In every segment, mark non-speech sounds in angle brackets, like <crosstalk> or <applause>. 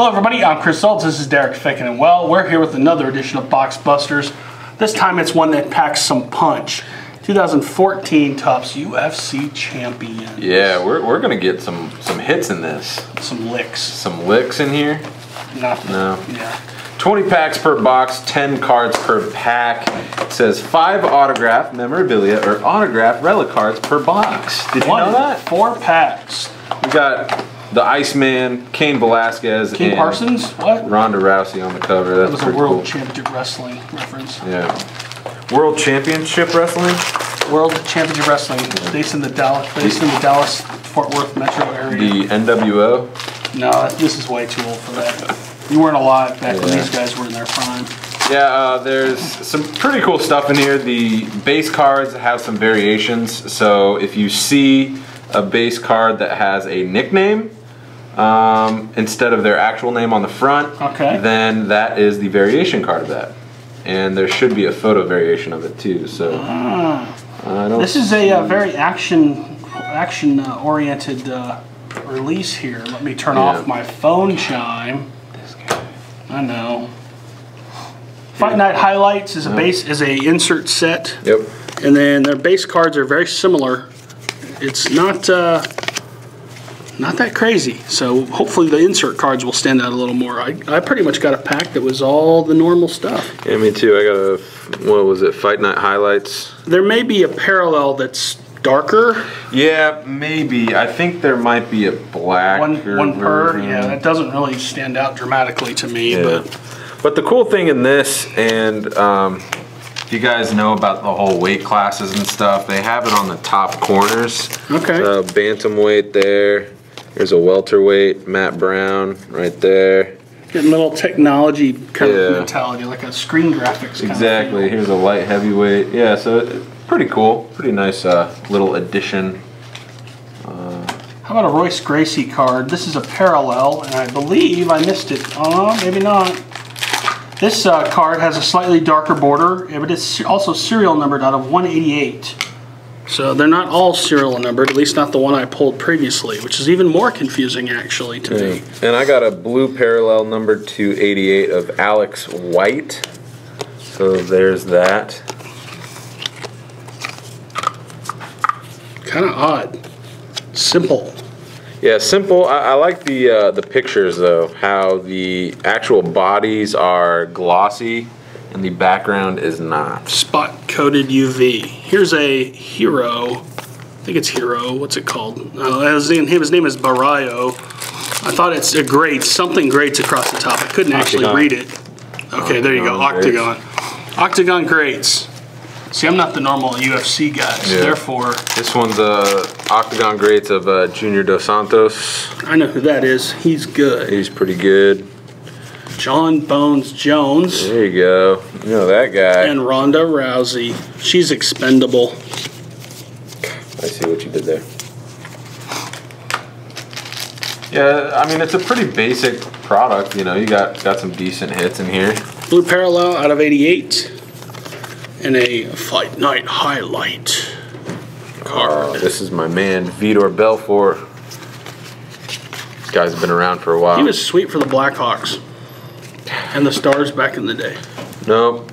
Hello, everybody. I'm Chris Olds. This is Derek Ficken, and well, we're here with another edition of Box Busters. This time, it's one that packs some punch. 2014 Topps UFC Champion. Yeah, we're, we're gonna get some some hits in this. Some licks. Some licks in here. Nothing. No. Yeah. 20 packs per box, 10 cards per pack. It says five autograph memorabilia or autograph relic cards per box. Did you One, know that? Four packs. We got the Iceman, Cain Velasquez, King and Parsons? What? Ronda Rousey on the cover. That's That was a World cool. Championship Wrestling reference. Yeah. World Championship Wrestling? World Championship Wrestling, based in the Dallas, based in the Dallas Fort Worth metro area. The NWO? No, this is way too old for that. You weren't alive back when these guys were in their prime. Yeah, uh, there's some pretty cool stuff in here. The base cards have some variations. So if you see a base card that has a nickname um, instead of their actual name on the front, Okay. then that is the variation card of that. And there should be a photo variation of it too. So I don't. This is a uh, very action action uh, oriented uh, release here. Let me turn Yeah. off my phone chime. I know. Fight Night Highlights is a base is a insert set, Yep. and then their base cards are very similar. It's not uh, not that crazy. So hopefully the insert cards will stand out a little more. I, I pretty much got a pack that was all the normal stuff. Yeah, me too. I got a what was it? Fight Night highlights. There may be a parallel that's darker, Yeah, maybe. I think there might be a black. one one per. version. Yeah, that doesn't really stand out dramatically to me, Yeah. but But the cool thing in this, and um, if you guys know about the whole weight classes and stuff, they have it on the top corners. okay. Uh, bantamweight there. There's a welterweight, Matt Brown, right there. Getting a little technology kind of mentality, like a screen graphics. Kind Exactly. Here's a light heavyweight. Yeah, so pretty cool. Pretty nice uh, little addition. How about a Royce Gracie card? This is a parallel, and I believe I missed it. Oh, maybe not. This uh, card has a slightly darker border, but it's also serial numbered out of 188. So they're not all serial numbered, at least not the one I pulled previously, which is even more confusing actually to me. And I got a blue parallel number 288 of Alex White. So there's that. Kind of odd. Simple. Yeah, simple. I, I like the uh, the pictures though. How the actual bodies are glossy and the background is not. Spot coated UV. Here's a hero. I think it's hero. What's it called? Uh, his, name, his name is Barão. I thought it's a great, something greats across the top. I couldn't actually read it. Okay, there you go. Octagon Octagon. Octagon greats. See, I'm not the normal UFC guy, so Yeah. therefore, This one's uh, Octagon Greats of uh, Junior Dos Santos. I know who that is. He's good. He's pretty good. John Bones Jones There you go. You know that guy. and Ronda Rousey. She's expendable. I see what you did there. Yeah, I mean it's a pretty basic product. You know, you got got some decent hits in here. Blue Parallel out of 88. And a Fight Night highlight Uh, this is my man Vitor Belfort. This guy's been around for a while. He was sweet for the Blackhawks and the Stars back in the day. nope,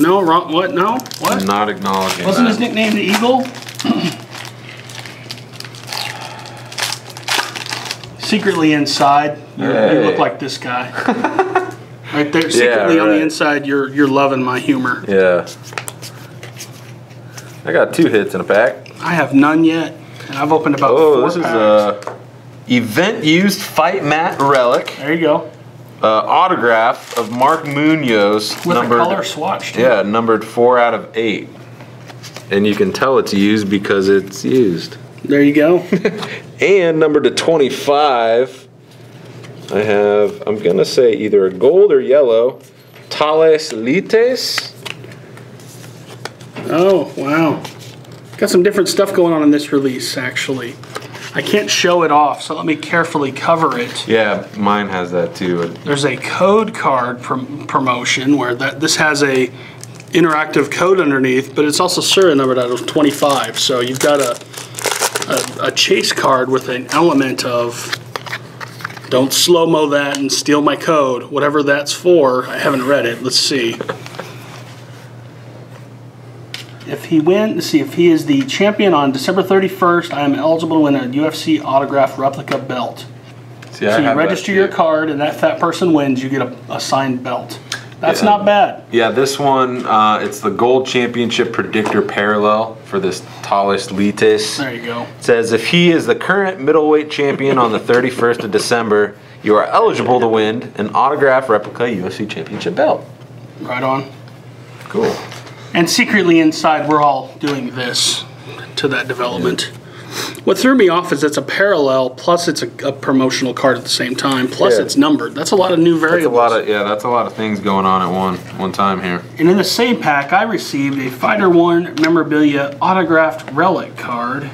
No, wrong. What? No, what? I'm not acknowledging Wasn't that. his nickname the Eagle? <clears throat> Secretly inside, you're, you look like this guy. <laughs> right there, secretly on the inside, you're you're loving my humor. Yeah. I got two hits in a pack. I have none yet, and I've opened about Oh, four this is packs. a event used fight mat relic there you go. Uh, autograph of Mark Munoz, With numbered a color swatch. Too. yeah, numbered four out of eight. And you can tell it's used because it's used. There you go. <laughs> And number to 25, I have, I'm going to say either a gold or yellow, Thales Leites. Oh, wow. Got some different stuff going on in this release, actually. I can't show it off, so let me carefully cover it. Yeah, mine has that too. There's a code card prom- promotion where that this has a interactive code underneath, but it's also serial numbered out of 25. So you've got a, a, a chase card with an element of Don't slow mo that and steal my code. Whatever that's for, I haven't read it. Let's see. If he wins, let's see, if he is the champion on December 31st, I am eligible to win a UFC autograph replica belt. See, I So you register your card, and if that fat person wins, you get a, a signed belt. That's Yeah. not bad. Yeah, this one, uh, it's the Gold Championship Predictor Parallel for this Thales Leites. There you go. says if he is the current middleweight champion on the 31st of December, you are eligible to win an autograph replica UFC championship belt. Right on. Cool. And secretly inside, we're all doing this to that development. What threw me off is it's a parallel, plus it's a, a promotional card at the same time, plus Yeah. it's numbered. That's a lot of new That's a variables. lot of yeah, that's a lot of things going on at one one time here. and in the same pack, I received a Fighter One memorabilia autographed relic card.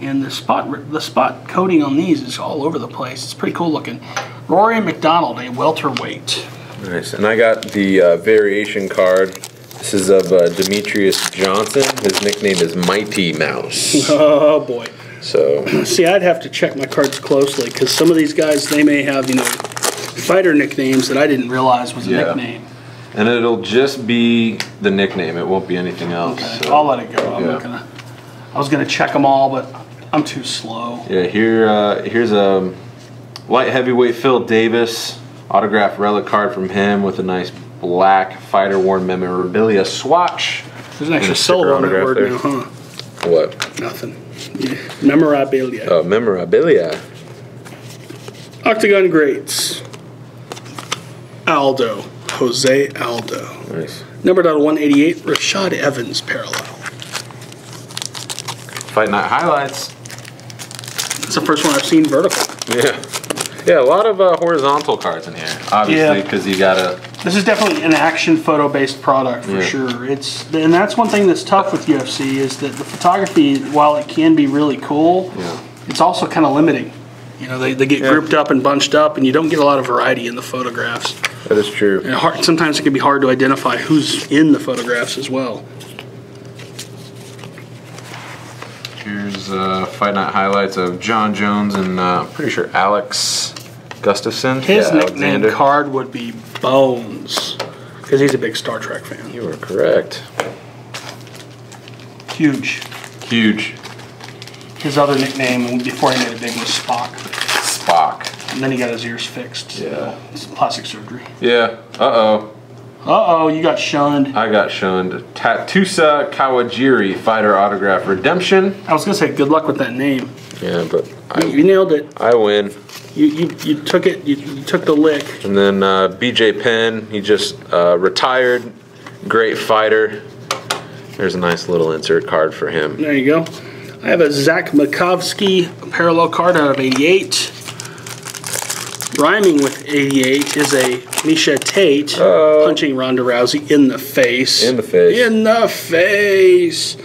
And the spot the spot coating on these is all over the place. It's pretty cool looking. Rory MacDonald, a welterweight. Nice. And I got the uh, variation card. This is of uh, Demetrious Johnson. His nickname is Mighty Mouse. <laughs> Oh boy. So <clears throat> See, I'd have to check my cards closely because some of these guys they may have you know fighter nicknames that I didn't realize was a Yeah. nickname. and it'll just be the nickname. It won't be anything else. Okay, so- I'll let it go. I'm yeah. not gonna. I was gonna check them all, but I'm too slow. Yeah, here uh, here's a light heavyweight Phil Davis autographed relic card from him with a nice black fighter worn memorabilia swatch. There's an extra a sticker syllable in that word there. now, huh? What? Nothing. Yeah. Memorabilia. Uh, memorabilia. Octagon Greats. Aldo. Jose Aldo. Nice. Numbered out of 188. Rashad Evans parallel. Fight night highlights. It's the first one I've seen vertical. Yeah. Yeah, a lot of uh, horizontal cards in here. Obviously, Yeah. because you gotta. This is definitely an action photo based product for Yeah. sure. It's and that's one thing that's tough with UFC is that the photography, while it can be really cool, Yeah. it's also kind of limiting. You know, they, they get Yeah. grouped up and bunched up, and you don't get a lot of variety in the photographs. That is true. And hard, sometimes it can be hard to identify who's in the photographs as well. Here's uh, fight night highlights of John Jones and uh, I'm pretty sure Alex Gustafsson. His Yeah, nickname Alexander. card would be Bones, because he's a big Star Trek fan. You are correct. Huge. Huge. His other nickname before he made it big was Spock, Spock. and then he got his ears fixed. Yeah. It's plastic surgery. Yeah. Uh oh. Uh oh, you got shunned. I got shunned. Tatsuya Kawajiri fighter autograph redemption. I was gonna say good luck with that name. Yeah, but You I nailed it. I win. You you, you took it. You, you took the lick. And then uh, BJ Penn, he just uh, retired. Great fighter. There's a nice little insert card for him. There you go. I have a Zach Makovsky parallel card out of 88. Rhyming with 88 is a Miesha Tate punching Ronda Rousey in the face. In the face. In the face.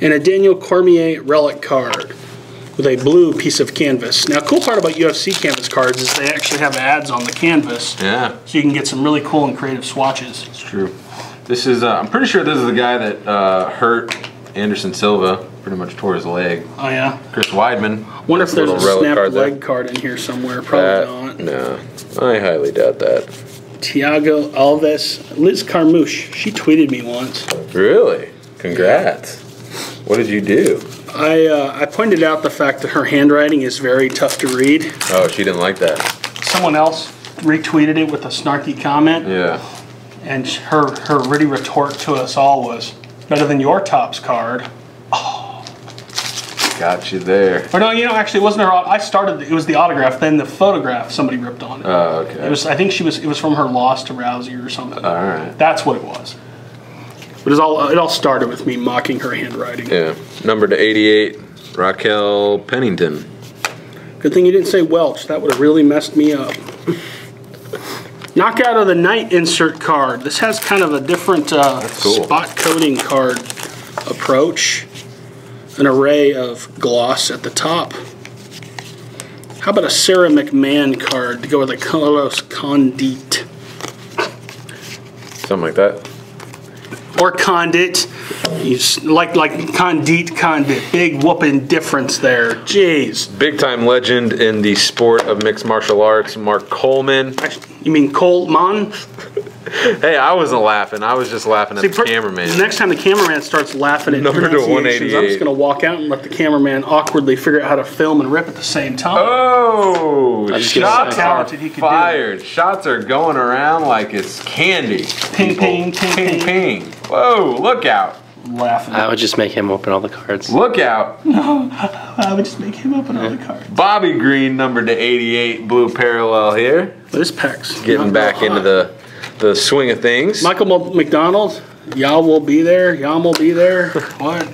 And a Daniel Cormier relic card with a blue piece of canvas. Now, cool part about UFC canvas cards is they actually have ads on the canvas, Yeah, so you can get some really cool and creative swatches. it's true. This is, uh, I'm pretty sure this is the guy that uh, hurt Anderson Silva, pretty much tore his leg. Oh yeah. Chris Weidman. Wonder if there's a Little relic snapped card there. leg card in here somewhere. That, Probably not. no, I highly doubt that. Thiago Alves, Liz Carmouche. She tweeted me once. Really? Congrats. What did you do? I uh, I pointed out the fact that her handwriting is very tough to read. Oh, she didn't like that. Someone else retweeted it with a snarky comment, Yeah. and her her witty retort to us all was better than your Topps card. Got you there. Or no, you know, actually, it wasn't her. I started. It was the autograph. Then the photograph somebody ripped on it. Oh, okay. It was. I think she was. It was from her loss to Rousey or something. All right. That's what it was. But it was all. It all started with me mocking her handwriting. Yeah. Number to 88, Raquel Pennington. Good thing you didn't say Welch. That would have really messed me up. <laughs> Knockout of the night insert card. This has kind of a different uh, cool. spot coating card approach. An array of gloss at the top. How about a Sara McMann card to go with a Carlos Condit? Something like that. or Condit. You like like Condit, Condit. Big whooping difference there. Jeez. Big time legend in the sport of mixed martial arts, Mark Coleman. You mean Coleman? Hey, I wasn't laughing. I was just laughing at the per- cameraman. Next time the cameraman starts laughing at Number to pronunciations, I'm just going to walk out and let the cameraman awkwardly figure out how to film and rip at the same time. Oh, was just gonna shots are Talented he could do. fired. Shots are going around like it's candy. Ping, people. ping, ping, ping, ping. ping. Whoa, look out. laughing. I would just make him open all the cards. Look out. <laughs> No, I would just make him open all the cards. Bobby Green, number to 88, blue parallel here. This pecs. Getting back into the the swing of things. Michael Mo- McDonald. Y'all will be there. Y'all will be there. <laughs> What?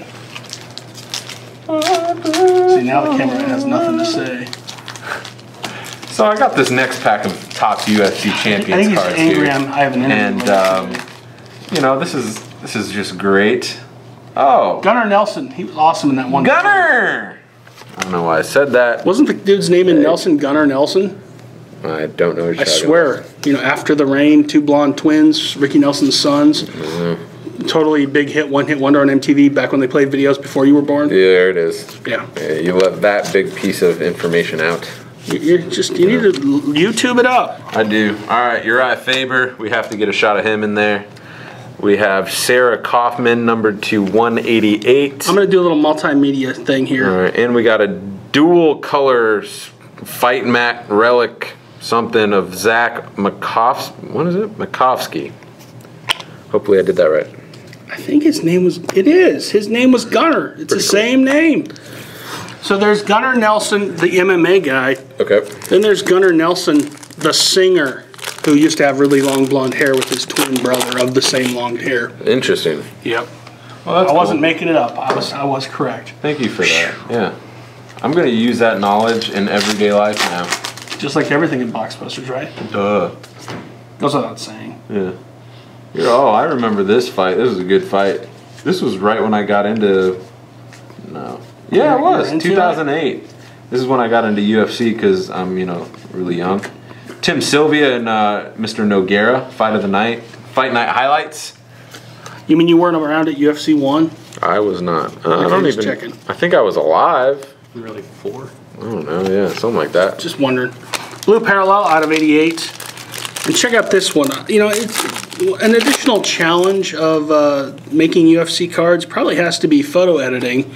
See now the camera has nothing to say. So I got this next pack of top UFC I champions think he's cards angry. here. I'm, I have an interview. and um, you know this is this is just great. Oh, Gunnar Nelson. He was awesome in that one. Gunner! I don't know why I said that. Wasn't the dude's name in Nelson Gunnar Nelson? I don't know. What you're I talking swear. You know, after the rain, two blonde twins, Ricky Nelson's sons. Mm-hmm. Totally big hit, one hit wonder on MTV back when they played videos before you were born. Yeah, there it is. Yeah. Yeah, you let that big piece of information out. You, just you need to YouTube it up. I do. All right, Urijah Faber. We have to get a shot of him in there. We have Sarah Kaufman, numbered to 188. I'm gonna do a little multimedia thing here. right, and we got a dual colors fight mat relic something of Zach Makovsky. What is it? Makovsky. Hopefully I did that right. I think his name was. It is. His name was Gunnar. It's the cool. same name. So there's Gunnar Nelson, the MMA guy. Okay. Then there's Gunnar Nelson, the singer, who used to have really long blonde hair with his twin brother of the same long hair. Interesting. Yep. Well, that's I wasn't making it up. I was. I was correct. Thank you for that. Yeah. I'm going to use that knowledge in everyday life now. Just like everything in Boxbusters, right? Duh. Goes without saying. Yeah. You're, oh, I remember this fight. This was a good fight. This was right when I got into. No. Yeah, it was. into it? 2008. This is when I got into UFC because I'm, you know, really young. Tim Sylvia and uh, Mr. Nogueira, fight of the night. Fight night highlights. You mean you weren't around at UFC one? I was not. Uh, I don't even. checking. I think I was alive. Really four. I don't know. Yeah, something like that. Just wondering. Blue Parallel out of 88. And check out this one. You know, it's an additional challenge of uh, making UFC cards probably has to be photo editing.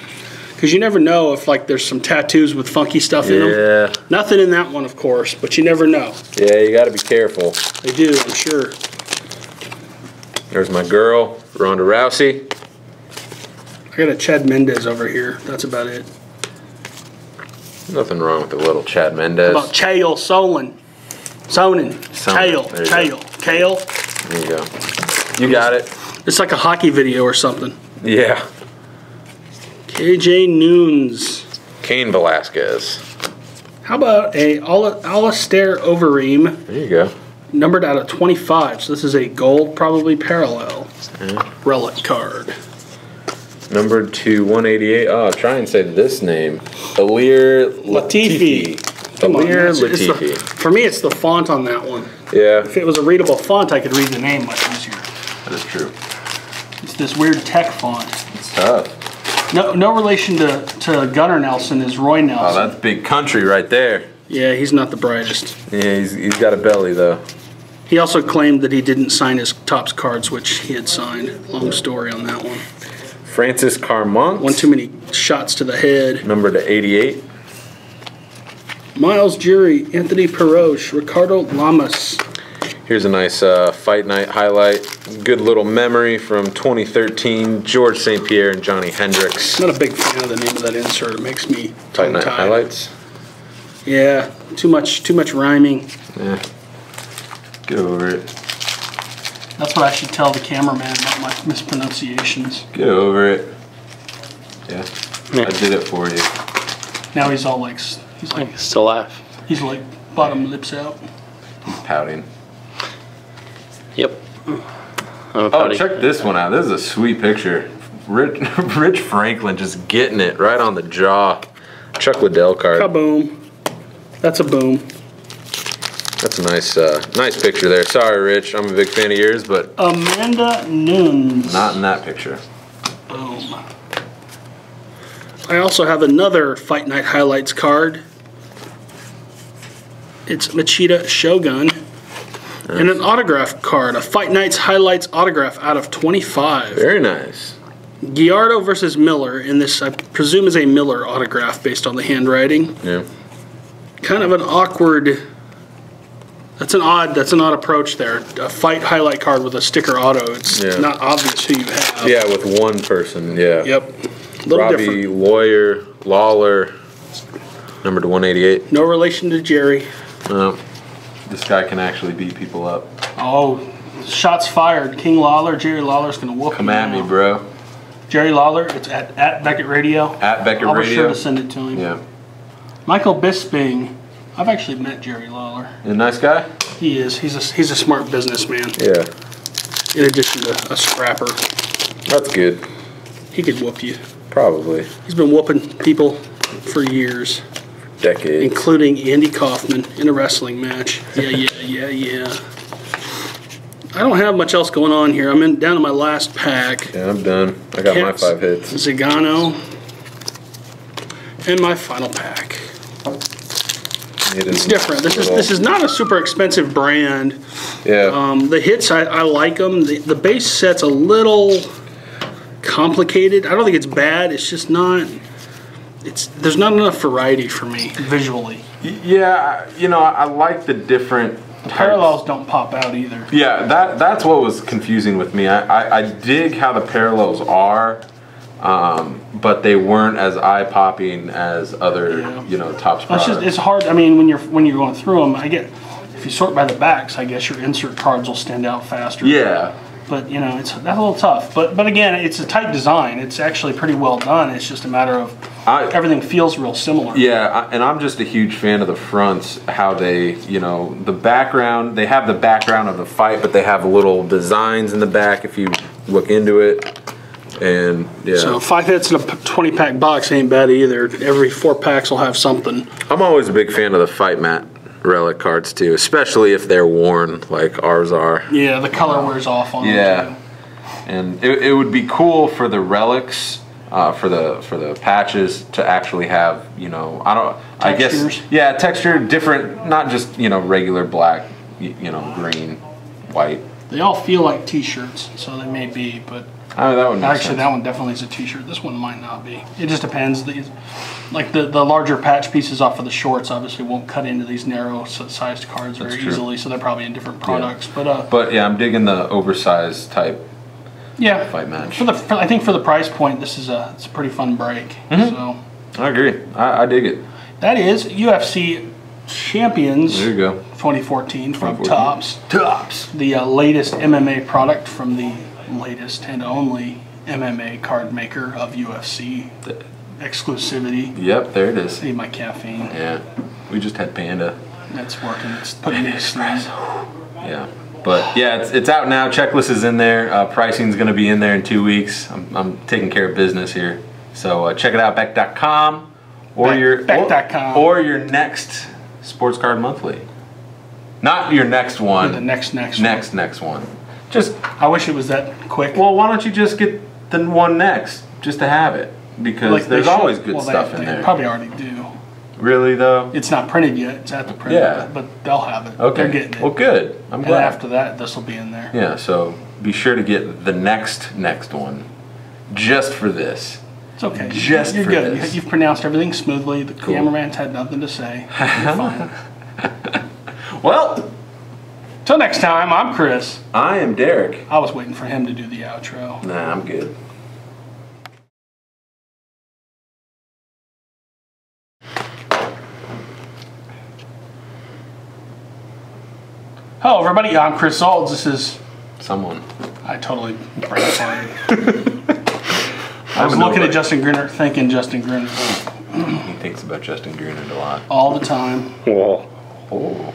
Because you never know if like there's some tattoos with funky stuff in them. Yeah. Nothing in that one, of course, but you never know. Yeah, you got to be careful. They do, I'm sure. There's my girl, Ronda Rousey. I got a Chad Mendes over here. That's about it. Nothing wrong with the little Chad Mendes. About Chael Sonnen. Sonnen. Sonnen, Chael. Chael. Kale. There you go. You got it. It's like a hockey video or something. Yeah. KJ Noons. Cain Velasquez. How about a Al- Alistair Overeem, There you go. numbered out of 25. So this is a gold, probably parallel relic card. Numbered to 188. Oh, ah, try and say this name. Ilir Latifi. Latifi. Ilir it's- it's Latifi. for me, it's the font on that one. Yeah, If it was a readable font, I could read the name much easier. that is true. It's this weird tech font. It's tough. No, no relation to, to Gunnar Nelson is Roy Nelson. Oh, Nelson. that's big country right there. yeah, he's not the brightest. Yeah, he's, he's got a belly though. He also claimed that he didn't sign his Topps cards, which he had signed. Long story on that one. Francis Carmont. One too many shots to the head. Number to 88. Myles Jury, Anthony Perosh, Ricardo Lamas. Here's a nice uh, fight night highlight. Good little memory from 2013. George St. Pierre and Johnny Hendricks. Not a big fan of the name of that insert. It makes me Fight night highlights. Yeah, too much, too much rhyming. Yeah. Get over it. That's what I should tell the cameraman about my mispronunciations. Get over it. Yeah. Yeah. I did it for you. Now he's all like, he's like, can still laugh. he's like bottom lips out. Pouting. Yep. I'm a Oh, pouty. check this one out. This is a sweet picture. Rich, <laughs> Rich Franklin just getting it right on the jaw. Chuck Liddell card. Kaboom. That's a boom. That's a nice, uh, nice picture there. Sorry, Rich. I'm a big fan of yours, but Amanda Nunes. not in that picture. Boom. I also have another Fight Night highlights card. It's Machida Shogun. And an autograph card, a Fight Nights highlights autograph out of 25. Very nice. Gallardo versus Miller, and this I presume is a Miller autograph based on the handwriting. Yeah. Kind of an awkward. That's an odd. That's an odd approach there. A fight highlight card with a sticker auto. It's Yeah. not obvious who you have. Yeah, with one person. Yeah. Yep. Little Robbie different. Lawyer Lawler, number to 188. No relation to Jerry. Uh, this guy can actually beat people up. Oh, shots fired. King Lawler, Jerry Lawler's gonna whoop Come at me, bro. Jerry Lawler. It's at, at Beckett Radio. At Beckett I'll be sure to send it to him. Yeah. Michael Bisping. I've actually met Jerry Lawler. A nice guy? He is. He's a he's a smart businessman. Yeah. In addition to a scrapper, That's good. he could whoop you. Probably. He's been whooping people for years, Decades. including Andy Kaufman in a wrestling match. Yeah, yeah, yeah, yeah. I don't have much else going on here. I'm in down to my last pack. Yeah, I'm done. I got my five hits. Zagano, and my final pack. It's Different. This is this is not a super expensive brand. Yeah. Um, the hits I, I like them. The, the base set's a little complicated. I don't think it's bad. It's just not. It's there's not enough variety for me visually. Yeah, you know, I like the different Parallels don't pop out either. Yeah, that that's what was confusing with me. I, I, I dig how the parallels are, um, but they weren't as eye popping as other Yeah. you know Topps It's just it's hard. I mean, when you're when you're going through them, I get if you sort by the backs, I guess your insert cards will stand out faster. yeah, But you know, it's that's a little tough. But but again, it's a tight design. It's actually pretty well done. It's just a matter of I- everything feels real similar. yeah, I, and I'm just a huge fan of the fronts. How they, you know, the background. They have the background of the fight, but they have little designs in the back if you look into it. And yeah, So five hits in a p- 20 pack box ain't bad either. Every four packs will have something. I'm always a big fan of the fight mat relic cards too, especially if they're worn like ours are. Yeah, the color wears off on them. Yeah, them. and it, it would be cool for the relics, uh, for the for the patches to actually have you know I don't I guess yeah texture different, not just you know regular black, y- you know green, white. They all feel like T-shirts, so they may be. But Oh, that make actually, sense. that one definitely is a T-shirt. This one might not be. It just depends. These, like the the larger patch pieces off of the shorts, obviously won't cut into these narrow sized cards very true. easily. So they're probably in different products. But uh, But yeah, I'm digging the oversized type yeah, fight match. for the for, I think for the price point, this is a it's a pretty fun break. Mm-hmm. So I agree. I, I dig it. that is UFC Champions There you go. 2014 from 2014. Topps. Topps. the uh, latest MMA product from the latest and only MMA card maker of UFC exclusivity. Yep, there it is. Need my caffeine. Yeah, we just had Panda. That's working. It's putting me to sleep. Yeah. But yeah, it's, it's out now. Checklist is in there. Uh, pricing's going to be in there in two weeks. I'm, I'm taking care of business here. So uh, check it out, Beck.com or Beck- your Beck.com. Or, or your next Sports Card Monthly. Not your next one. The one. next next Next next one. Just. I wish it was that quick. well, why don't you just get the one next just to have it? Because Like there's always good well, they- stuff in they there. Probably already do. really though. It's not printed yet. It's at the printer. Yeah. But, they'll have it. Okay. They're getting it. Well, good. I'm and glad. after that, this will be in there. Yeah, so be sure to get the next next one just for this. It's okay. Just You're for good. this. You- You've pronounced everything smoothly. The Cool. cameraman's had nothing to say. You're <laughs> fine. Well, Till next time, I'm Chris. I am Derek. I was waiting for him to do the outro. Nah, I'm good. Hello, everybody. I'm Chris Olds. This is. Someone. I totally brain farted. <laughs> I was don't know, looking at Justin Grinner, thinking Justin Grinner He thinks about Justin Greenard a lot. all the time. Whoa. Oh.